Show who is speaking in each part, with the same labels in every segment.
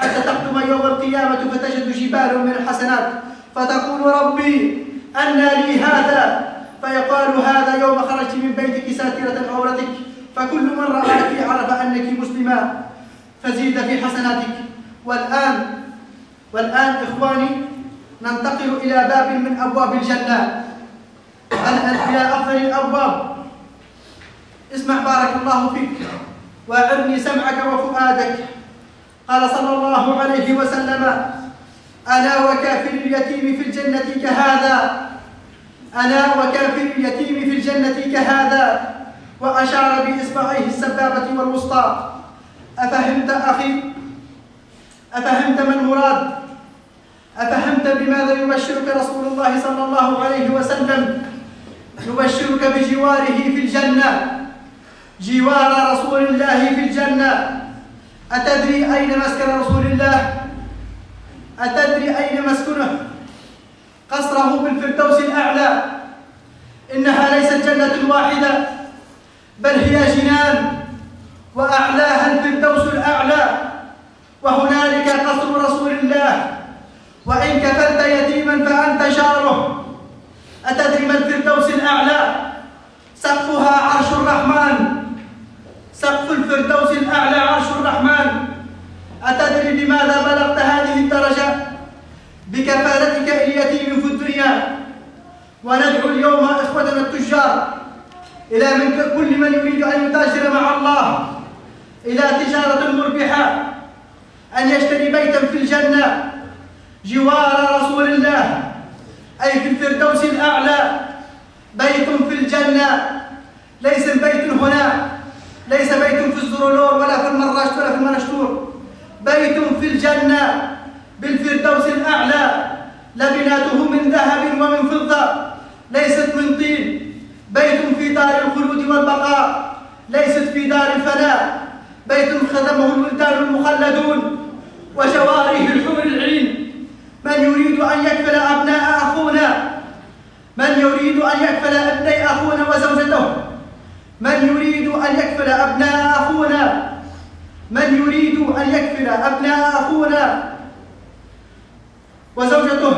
Speaker 1: حتى تقدم يوم القيامة فتجد جبال من الحسنات فتقول ربي أن لي هذا فيقال هذا يوم خرجت من بيتك ساترة عورتك فكل من رآك عرف أنك مسلمة فزيد في حسناتك. والآن والآن إخواني ننتقل إلى باب من أبواب الجنة. إلى أفضل الأبواب اسمع بارك الله فيك وأعني سمعك وفؤادك. قال صلى الله عليه وسلم أنا وكافر اليتيم في الجنة كهذا؟ أنا وكافر اليتيم في الجنة كهذا؟ وأشار بإصبعيه السبابة والوسطى. أفهمت أخي؟ أفهمت ما المراد؟ أفهمت بماذا يبشرك رسول الله صلى الله عليه وسلم؟ يبشرك بجواره في الجنة. جوار رسول الله في الجنة. أتدري أين مسكن رسول الله؟ أتدري أين مسكنه؟ قصره بالفردوس الأعلى. إنها ليست جنة واحدة بل هي جنان وأعلاها الفردوس الأعلى. وهنالك قصر رسول الله. وإن كفلت يتيما فأنت شاره أتدري ما الفردوس الأعلى؟ سقفها عرش الرحمن. سقف الفردوس الأعلى عرش الرحمن. أتدري بماذا بلغت هذه الدرجة؟ بكفالتك اليتيم في الدنيا. وندعو اليوم إخوتنا التجار إلى من كل من يريد أن يتاجر مع الله. إلى تجارة مربحة أن يشتري بيتا في الجنة. جوار رسول الله. أي في الفردوس الأعلى بيت في الجنة. ليس بيت هنا. ليس بيت في الزرولور ولا في المراش ولا في المنشتور بيت في الجنة بالفردوس الأعلى لبناته من ذهب ومن فضة ليست من طين. بيت في دار الخلود والبقاء ليست في دار الفناء. بيت خدمه الولدان المخلدون وجواره الحور العين. من يريد أن يكفل أبناء أخونا؟ من يريد أن يكفل أبني أخونا وزوجته؟ من يريد أن يكفل أبناء أخونا من يريد أن يكفل أبناء أخونا وزوجته.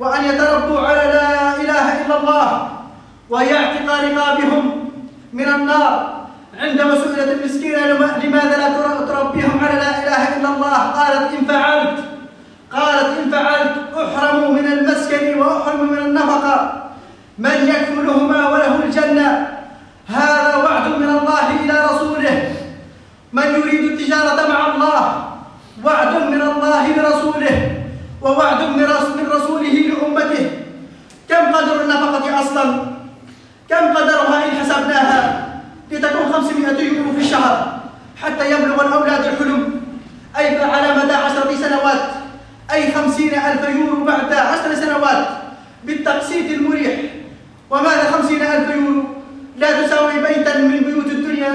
Speaker 1: وأن يتربوا على لا إله إلا الله ويعتق رقابهم من النار. عندما سئلت المسكينة لماذا لا تربيهم على لا إله إلا الله؟ قالت إن فعلت. قالت إن فعلت أحرم من المسكن وأحرم من النفقة. من يكملهما وله الجنة هذا وعد من الله إلى رسوله من يريد التجارة مع الله وعد من الله لرسوله ووعد من رسوله لأمته كم قدر النفقة أصلا كم قدرها إن حسبناها لتكون 500 يورو في الشهر حتى يبلغ الأولاد الحلم أي على مدى عشرة سنوات أي خمسين ألف يورو بعد عشر سنوات بالتقسيط المريح وماذا خمسين ألف يورو لا تساوي بيتا من بيوت الدنيا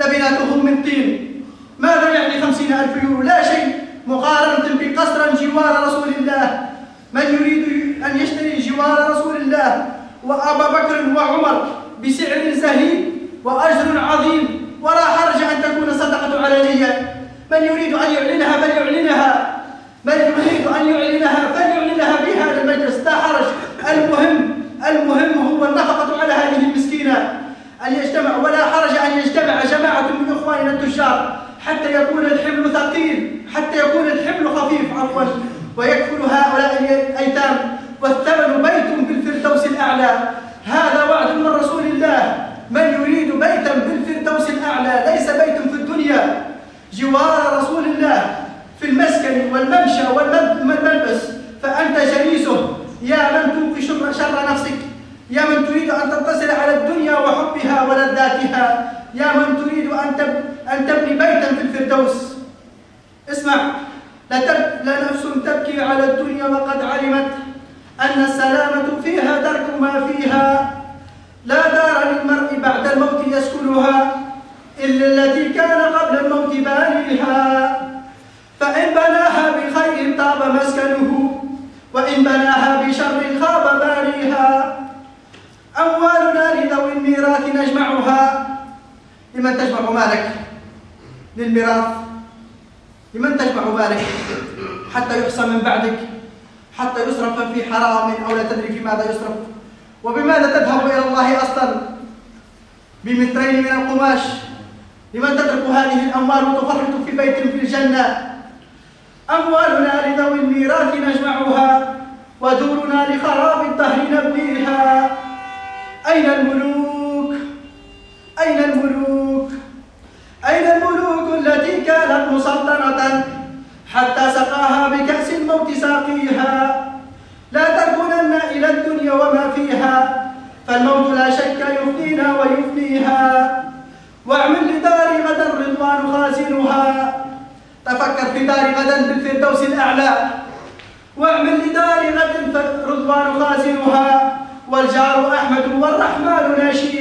Speaker 1: لبناته من طين ماذا يعني خمسين ألف يورو لا شيء مقارنة بقصرا جوار رسول الله من يريد أن يشتري جوار رسول الله وأبا بكر وعمر بسعر زهيد وأجر عظيم. ولا حرج أن تكون صدقة علنية. من يريد أن يعلنها فليعلنها. من يريد أن يعلنها فليعلنها في هذا المجلس. لا حرج المهم المهم هو النفقة على هذه المسكينة أن يجتمع ولا حرج أن يجتمع جماعة من إخواننا التجار حتى يكون الحمل ثقيل حتى يكون الحمل خفيف عفوا ويكفل هؤلاء الأيتام والثمن بيت بالفردوس الأعلى هذا وعد من رسول الله من يريد بيتا بالفردوس الأعلى ليس بيت في الدنيا جوار رسول الله في المسكن والممشى والملبس فأنت جليسه يا من توقي شر نفسك يا من تريد أن تنتصر على الدنيا وحبها ولذاتها يا من تريد أن أن تبني بيتا في الفردوس. اسمع لا نفس تبكي على الدنيا وقد علمت أن السلامة فيها ترك ما فيها. لا دار للمرء بعد الموت يسكنها إلا التي كان قبل الموت بانيها فإن بناها بخير طاب مسكنه وإن بناها بشر خاب بانيها الميراث نجمعها. لمن تجمع مالك للميراث؟ لمن تجمع مالك حتى يحصى من بعدك؟ حتى يصرف في حرام أو لا تدري في ماذا يصرف؟ وبماذا تذهب إلى الله أصلا؟ بمترين من القماش؟ لمن تترك هذه الأموال وتفرط في بيت في الجنة؟ أموالنا لذوي الميراث نجمعها ودورنا لخراب الدهر نبنيها. أين الملوك؟ أين الملوك؟ أين الملوك التي كانت مسلطنة حتى سقاها بكأس الموت ساقيها؟ لا تكونن إلى الدنيا وما فيها فالموت لا شك يفنينا ويفنيها. واعمل لدار غدا رضوان خازنها. تفكر في دار غدا بالفردوس الأعلى. واعمل لدار غد رضوان خازنها. والجار أحمد والرحمن ناشيها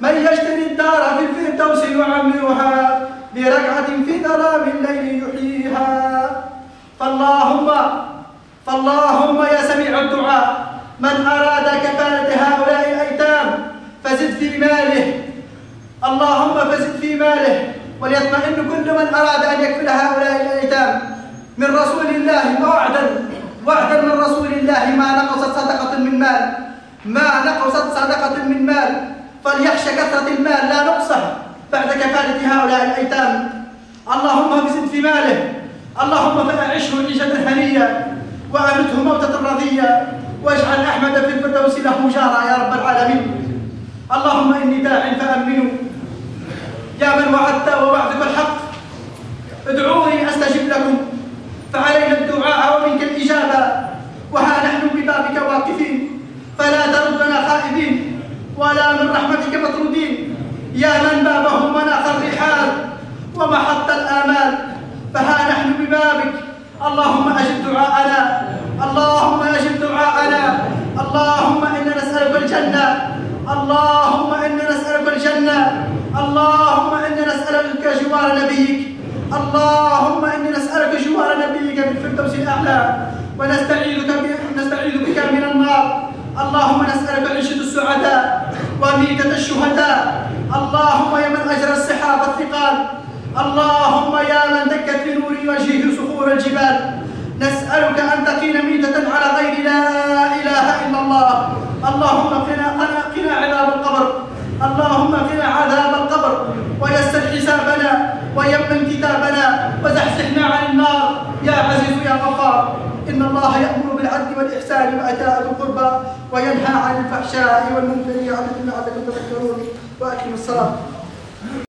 Speaker 1: من يشتري الدار في الفردوس يعمرها بركعة في ظلام الليل يحييها. فاللهم فاللهم يا سميع الدعاء من أراد كفالة هؤلاء الأيتام فزد في ماله. اللهم فزد في ماله وليطمئن كل من أراد أن يكفل هؤلاء الأيتام. من رسول الله وعدا وعدا من رسول الله ما نقصت صدقة من مال. ما نقصت صدقة من مال. فليخشى كثرة المال لا نقصه. بعد كفالة هؤلاء الأيتام. اللهم فزد في ماله. اللهم فأعشه عيشة هنية وأمته موتة رضية. واجعل أحمد في الفردوس له جارا يا رب العالمين. اللهم إني داع فأمنوا يا من وعدت الآمال فها نحن ببابك. اللهم أجب دعاءنا. اللهم أجب دعاءنا. اللهم إنا نسألك الجنة. اللهم إنا نسألك الجنة. اللهم إنا نسألك جوار نبيك. اللهم إنا نسألك جوار نبيك في الفردوس الأعلى. ونستعيذك نستعيذ بك من النار. اللهم نسألك عيشة السعداء وميتة الشهداء. اللهم يا من أجرى السحاب الثقال اللهم يا من دكت بنور وجهه صخور الجبال نسألك أن تقين ميتة على غير لا إله إلا الله اللهم قنا قنا عذاب القبر اللهم قنا عذاب القبر ويسر حسابنا ويمن كتابنا وزحزحنا عن النار. يا عزيز يا غفار إن الله يأمر بالعدل والإحسان وإيتاء ذي القربى وينهى عن الفحشاء والمنكر يعظكم لعلكم تذكرون وأقيموا الصلاة.